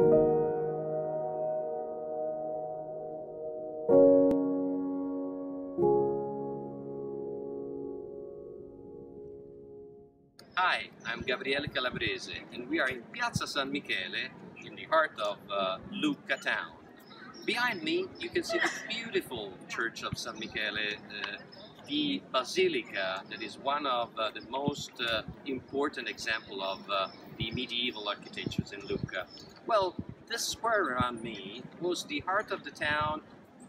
Hi, I'm Gabriele Calabrese and we are in Piazza San Michele in the heart of uh, Lucca town. Behind me you can see the beautiful church of San Michele, uh, the basilica that is one of uh, the most uh, important example of uh, the medieval architectures in Lucca. Well, this square around me was the heart of the town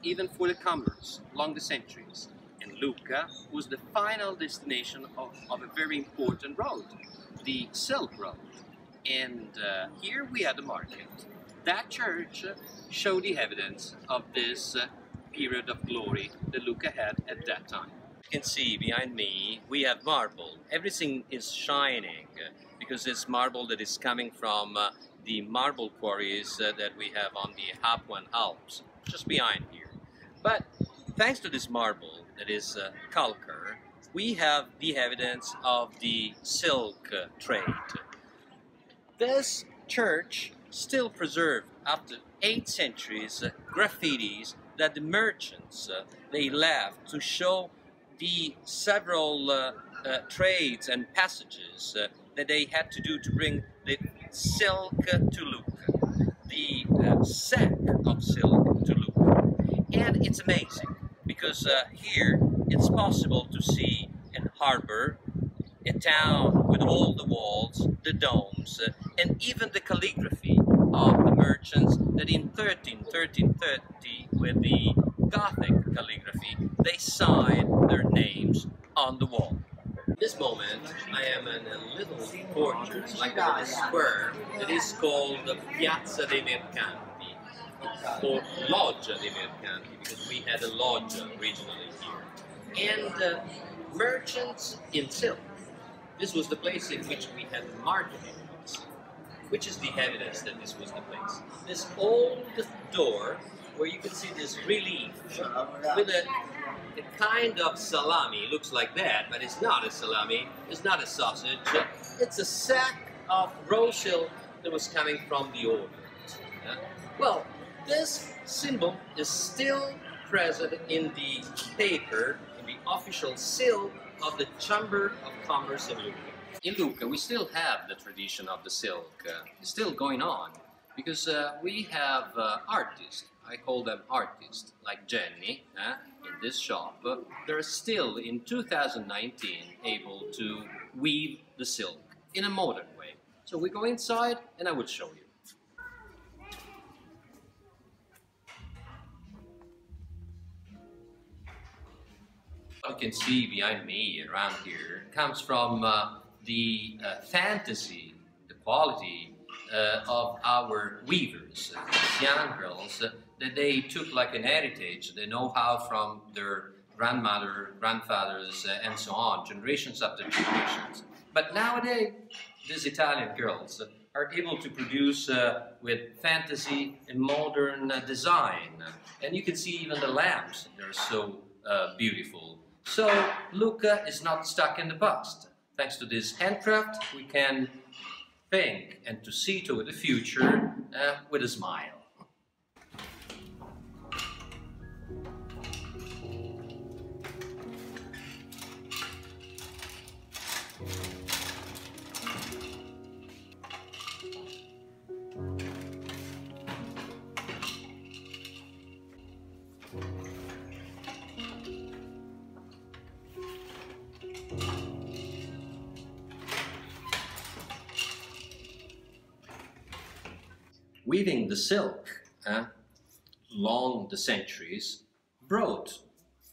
even for the commerce along the centuries and Lucca was the final destination of, of a very important road, the Silk Road. And uh, here we had the market. That church showed the evidence of this uh, period of glory that Lucca had at that time. You can see behind me we have marble. Everything is shining because it's marble that is coming from uh, the marble quarries uh, that we have on the Apuan Alps, just behind here. But thanks to this marble, that is uh, we have the evidence of the silk uh, trade. This church still preserved after eight centuries uh, graffitis that the merchants uh, they left to show the several uh, uh, trades and passages that they had to do to bring the silk to Lucca, the sack of silk to Lucca. And it's amazing because uh, here it's possible to see an harbor, a town with all the walls, the domes, uh, and even the calligraphy of the merchants that in 13, 1330 with the Gothic calligraphy they signed their names on the wall. At this moment I am in a little fortress, like a square, that is called the Piazza dei Mercanti or Loggia dei Mercanti, because we had a loggia originally here. And uh, merchants in silk. This was the place in which we had marketing which is the evidence that this was the place. This old door, where you can see this relief with a, a kind of salami, looks like that, but it's not a salami, it's not a sausage, it's a sack of silk that was coming from the Orient. Yeah? Well, this symbol is still present in the paper, in the official seal of the Chamber of Commerce in Lucca. In Lucca, we still have the tradition of the silk. Uh, still going on because uh, we have uh, artists, I call them artists, like Jenny uh, in this shop. they're still in 2019 able to weave the silk in a modern way. So we go inside and I will show you. What you can see behind me around here comes from uh, the uh, fantasy, the quality uh, of our weavers, uh, these young girls, uh, that they took like an heritage, the know-how from their grandmother, grandfathers, uh, and so on, generations after generations. But nowadays, these Italian girls are able to produce uh, with fantasy and modern uh, design. And you can see even the lamps, they're so uh, beautiful. So Lucca is not stuck in the past. Thanks to this handcraft, we can think and to see to the future uh, with a smile. Weaving the silk uh, long the centuries brought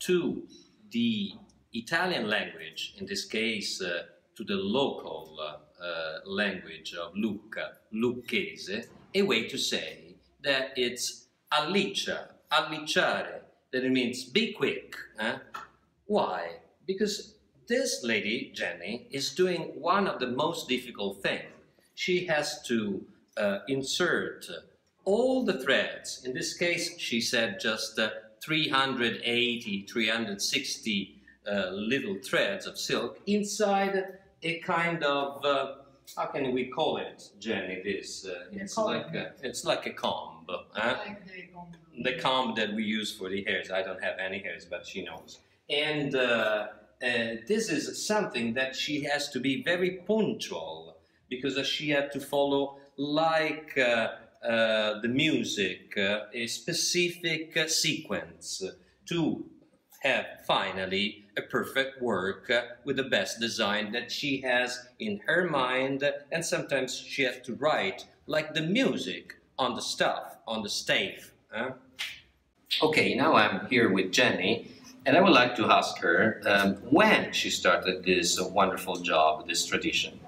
to the Italian language, in this case uh, to the local uh, language of Lucca, Lucchese, a way to say that it's alliccia, alliciare, that it means be quick. Why? Because this lady, Jenny, is doing one of the most difficult things. She has to uh, insert all the threads, in this case she said just uh, 380, 360 uh, little threads of silk inside a kind of uh, how can we call it, Jenny? This uh, it's like a, it's like a comb, huh? Like the comb. the comb that we use for the hairs. I don't have any hairs, but she knows. And uh, uh, this is something that she has to be very punctual because she had to follow, like uh, uh, the music, uh, a specific sequence to have finally a perfect work with the best design that she has in her mind, and sometimes she has to write like the music on the stuff, on the stave. huh? Okay, now I'm here with Jenny, and I would like to ask her um, when she started this wonderful job, this tradition.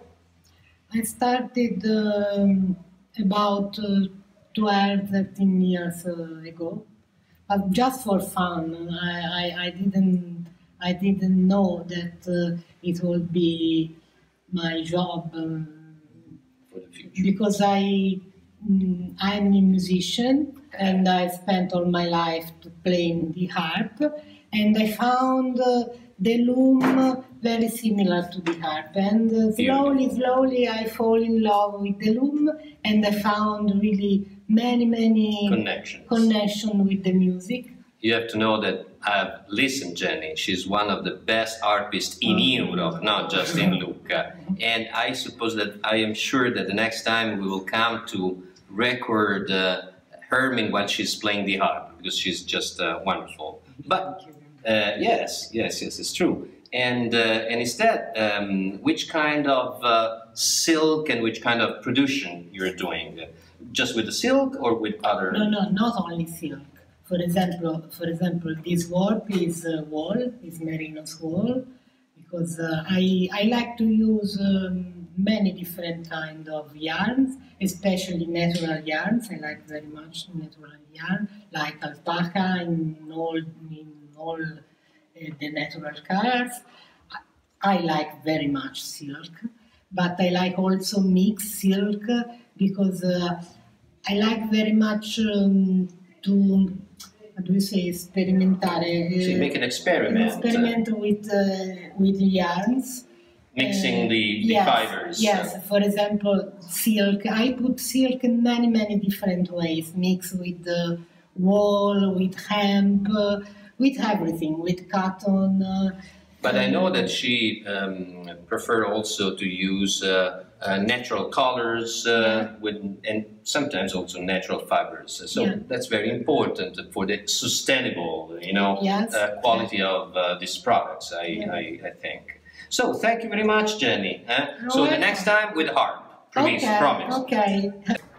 I started um, about uh, 12, 13 years uh, ago, but just for fun. I, I, I didn't I didn't know that uh, it would be my job um, For the future. because I mm, I'm a musician and I spent all my life to playing the harp, and I found uh, the loom very similar to the harp. And uh, slowly, slowly, I fall in love with the loom, and I found really many, many Connections. connection with the music. You have to know that I've listened, Jenny. She's one of the best harpists in Europe, not just in Lucca. And I suppose that I am sure that the next time we will come to record uh, Hermin while she's playing the harp because she's just uh, wonderful. But uh, yes, yes, yes, it's true. And uh, and instead, um, which kind of uh, silk and which kind of production you're doing? Just with the silk or with other? No, no, not only silk. For example, for example, this warp is wool, is merino's wool, because uh, I I like to use um, many different kind of yarns, especially natural yarns. I like very much natural yarn, like alpaca in all in all uh, the natural colors. I- like very much silk, but I like also mixed silk because uh, I like very much um, to how do you say sperimentare So you make an experiment, uh, experiment with uh, with yarns mixing Uh, the, the yes, fibers. Yes, for example, silk. I put silk in many, many different ways, Mix with uh, wool, with hemp, uh, with everything, with cotton. Uh, But I know that she um, prefer also to use uh, uh, natural colors uh, with, and sometimes also natural fibers. So Yeah. that's very important for the sustainable, you know, Yes. uh, quality of uh, these products. I, Yeah. I, I think. So thank you very much, Jenny. huh? You're so the next time with harp, promise, okay, promise. Okay.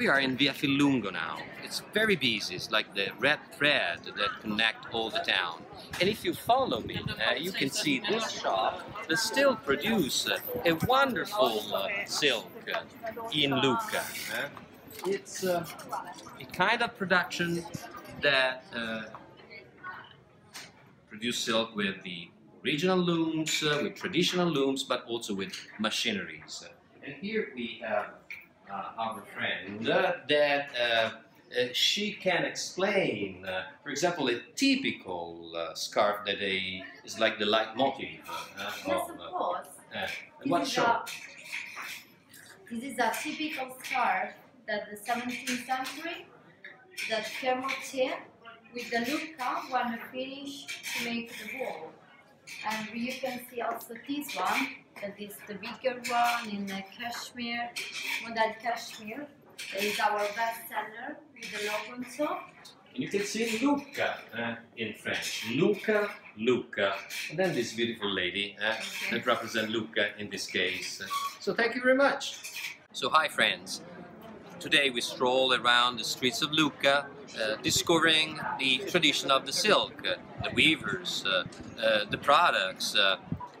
We are in Via Filungo now. It's very busy. It's like the red thread that connect all the town. And if you follow me, uh, you can see this shop that still produce uh, a wonderful uh, silk uh, in Lucca. uh. It's uh, a kind of production that produce silk with the original looms, with traditional looms, but also with machineries. And here we have our friend uh, that uh, uh, she can explain, uh, for example, a typical uh, scarf that they, is like the leitmotif uh, Yes, of. of Uh, course. uh, This what is show? This is a typical scarf that the 17th century that Pierre with the Lucca when finish to make the wall. And you can see also this one, that is the bigger one in the cashmere, model cashmere. That is our best seller with the logo on top. And you can see Luca uh, in French. Luca, Luca. And then this beautiful lady uh, Okay. that represents Lucca in this case. So thank you very much. So hi friends. Today we stroll around the streets of Lucca, uh, discovering the tradition of the silk, uh, the weavers, uh, uh, the products.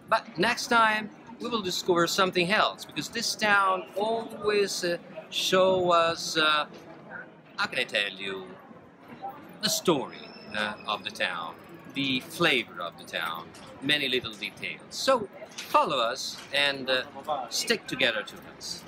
But next time we will discover something else because this town always uh, show us, uh, how can I tell you, the story uh, of the town, the flavor of the town, many little details. So follow us and uh, stick together to us.